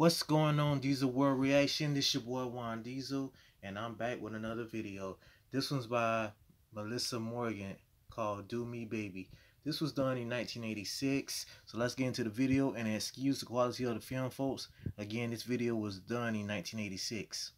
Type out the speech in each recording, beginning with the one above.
What's going on, Diesel World Reaction? This your boy Juan Diesel, and I'm back with another video. This one's by Meli'sa Morgan called Do Me Baby. This was done in 1986. So let's get into the video and excuse the quality of the film, folks. Again, this video was done in 1986.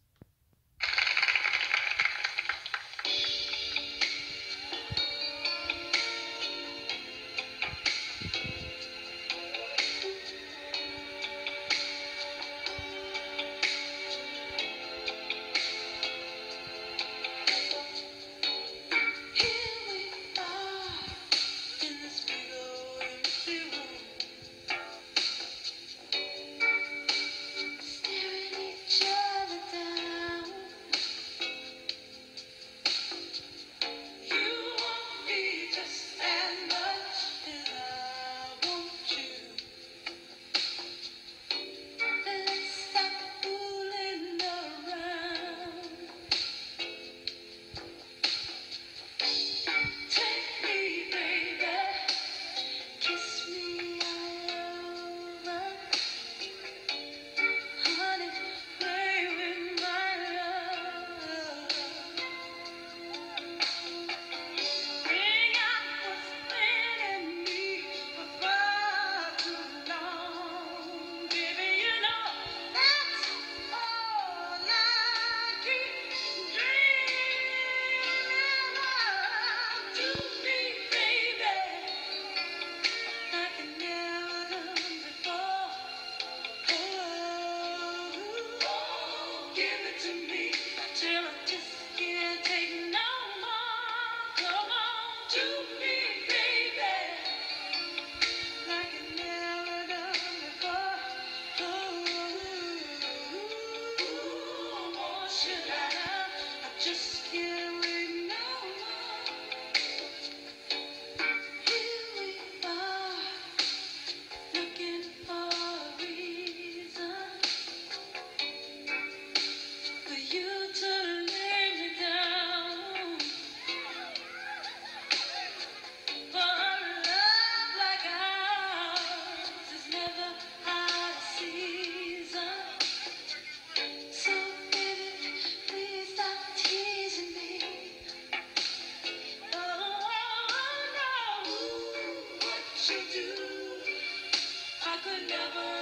to me till Hallelujah.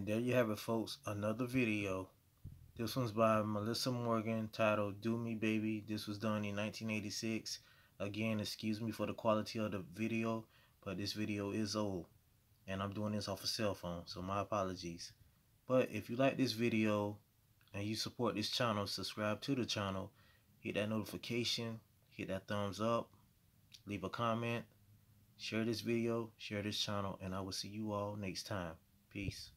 And there you have it, folks. Another video. This one's by Meli'sa Morgan titled Do Me Baby. This was done in 1986. Again, excuse me for the quality of the video, but this video is old. And I'm doing this off a cell phone, so my apologies. But if you like this video and you support this channel, subscribe to the channel, hit that notification, hit that thumbs up, leave a comment, share this video, share this channel, and I will see you all next time. Peace.